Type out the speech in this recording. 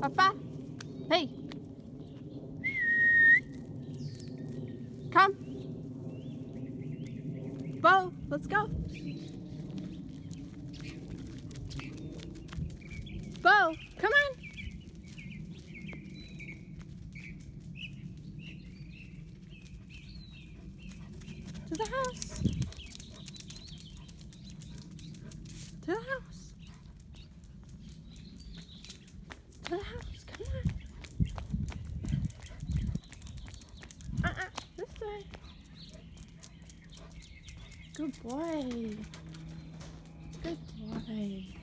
Papa, hey, come, Beau, let's go. Beau, come on. To the house. To the house. To the house. Come on. Uh-uh. This way. Good boy. Good boy.